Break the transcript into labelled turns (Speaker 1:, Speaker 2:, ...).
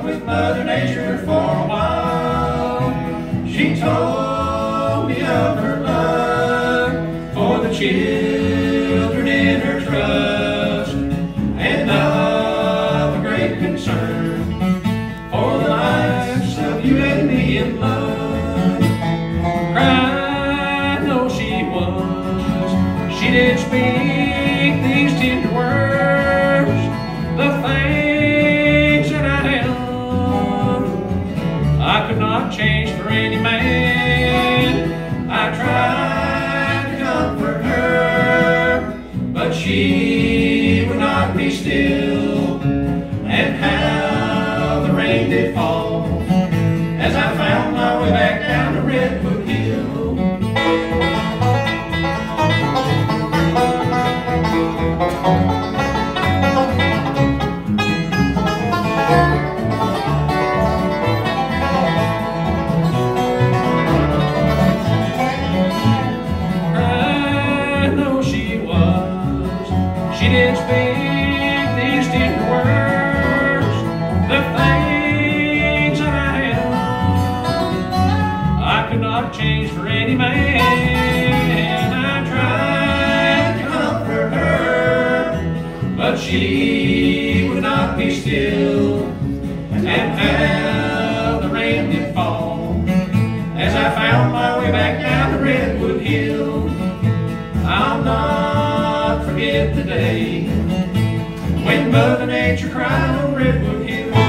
Speaker 1: with Mother Nature for a while. She told me of her love for the children in her trust and of a great concern for the lives of you and me in love. Cried, no, she was. She did speak these tender words, not changed for any man. I tried to comfort her, but she would not be still. She didn't speak these tender words, the things that I am. I could not change for any man. I tried to comfort her, but she would not be still. And how the rain did fall as I found my way back down the Redwood Hill. The when Mother Nature cried on Redwood